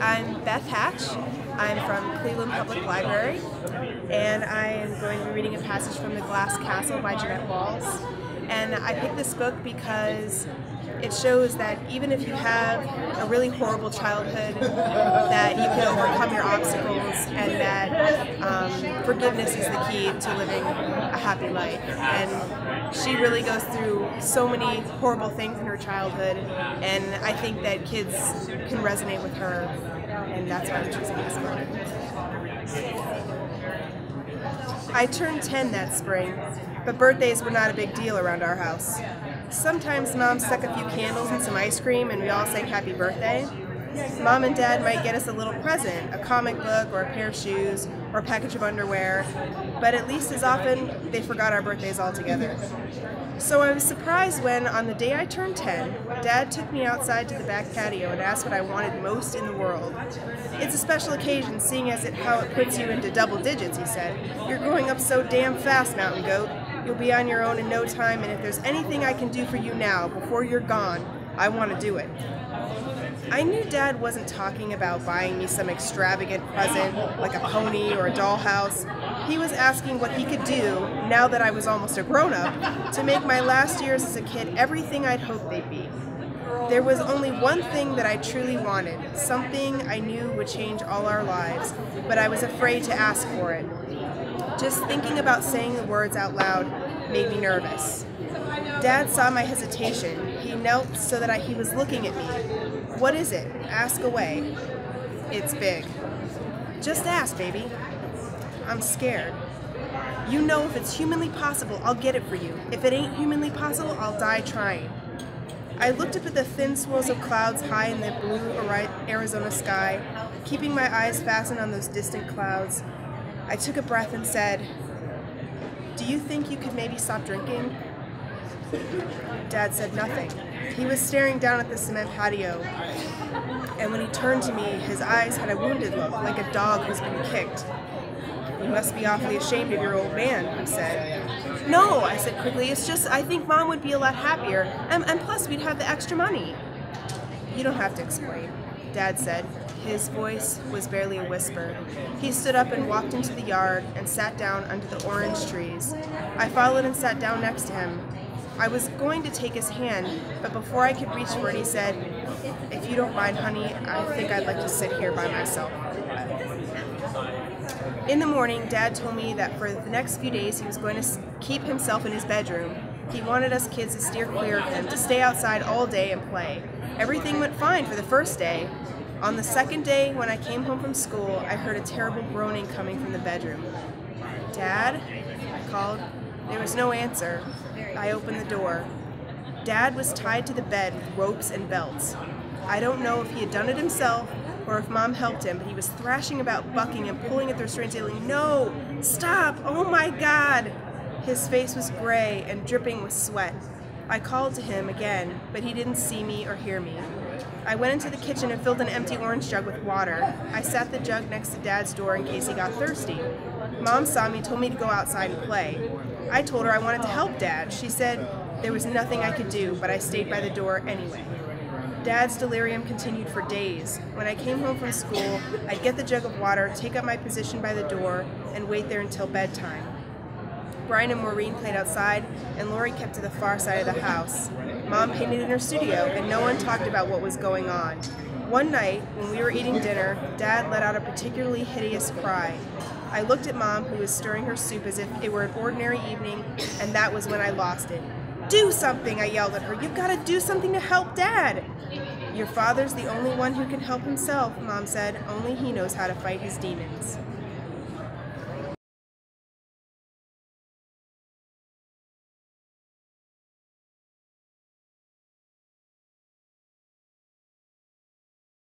I'm Beth Hatch. I'm from Cleveland Public Library, and I am going to be reading a passage from The Glass Castle by Jeannette Walls. And I picked this book because it shows that even if you have a really horrible childhood, that you can overcome your obstacles and that um, forgiveness is the key to living a happy life. And she really goes through so many horrible things in her childhood, and I think that kids can resonate with her, and that's why I'm choosing this book. I turned 10 that spring, but birthdays were not a big deal around our house. Sometimes mom stuck a few candles and some ice cream and we all sang happy birthday. Mom and dad might get us a little present, a comic book or a pair of shoes or a package of underwear, but at least as often they forgot our birthdays altogether. So I was surprised when, on the day I turned 10, Dad took me outside to the back patio and asked what I wanted most in the world. It's a special occasion, seeing as it how it puts you into double digits, he said. You're growing up so damn fast, Mountain Goat. You'll be on your own in no time, and if there's anything I can do for you now, before you're gone, I want to do it. I knew Dad wasn't talking about buying me some extravagant present, like a pony or a dollhouse. He was asking what he could do, now that I was almost a grown up, to make my last years as a kid everything I'd hoped they'd be. There was only one thing that I truly wanted, something I knew would change all our lives, but I was afraid to ask for it. Just thinking about saying the words out loud made me nervous. Dad saw my hesitation. He knelt so that I, he was looking at me. What is it? Ask away. It's big. Just ask, baby. I'm scared. You know if it's humanly possible, I'll get it for you. If it ain't humanly possible, I'll die trying. I looked up at the thin swirls of clouds high in the blue Arizona sky, keeping my eyes fastened on those distant clouds. I took a breath and said, Do you think you could maybe stop drinking? Dad said nothing. He was staring down at the cement patio, and when he turned to me, his eyes had a wounded look, like a dog who's been kicked. You must be awfully ashamed of your old man, he said. No, I said quickly, it's just I think Mom would be a lot happier, and, and plus we'd have the extra money. You don't have to explain, Dad said. His voice was barely a whisper. He stood up and walked into the yard and sat down under the orange trees. I followed and sat down next to him. I was going to take his hand, but before I could reach for it, he said, If you don't mind, honey, I think I'd like to sit here by myself. In the morning, Dad told me that for the next few days he was going to keep himself in his bedroom. He wanted us kids to steer clear of him, to stay outside all day and play. Everything went fine for the first day, on the second day, when I came home from school, I heard a terrible groaning coming from the bedroom. Dad? I called. There was no answer. I opened the door. Dad was tied to the bed with ropes and belts. I don't know if he had done it himself or if mom helped him, but he was thrashing about, bucking and pulling at the restraints, yelling, No! Stop! Oh my God! His face was gray and dripping with sweat. I called to him again, but he didn't see me or hear me. I went into the kitchen and filled an empty orange jug with water. I sat the jug next to Dad's door in case he got thirsty. Mom saw me, told me to go outside and play. I told her I wanted to help Dad. She said there was nothing I could do, but I stayed by the door anyway. Dad's delirium continued for days. When I came home from school, I'd get the jug of water, take up my position by the door, and wait there until bedtime. Brian and Maureen played outside, and Lori kept to the far side of the house. Mom painted in her studio, and no one talked about what was going on. One night, when we were eating dinner, Dad let out a particularly hideous cry. I looked at Mom, who was stirring her soup as if it were an ordinary evening, and that was when I lost it. Do something, I yelled at her. You've got to do something to help Dad. Your father's the only one who can help himself, Mom said. Only he knows how to fight his demons.